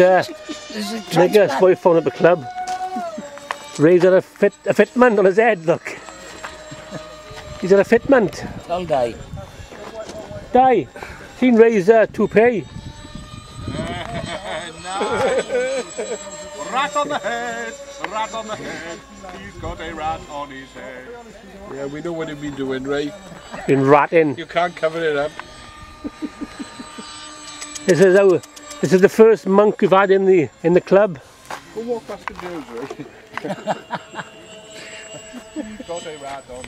It's uh, Nicholas boy phone at the club. Ray's got a fit a fitment on his head. Look, he's got a fitment. I'll die. Die. Seen Ray's uh, toupee. Rat on the head, rat on the head. He's got a rat on his head. Yeah, we know what he'd been doing, Ray. Been ratting. You can't cover it up. This is our. This is the first monk we've had in the in the club. Walk past the on.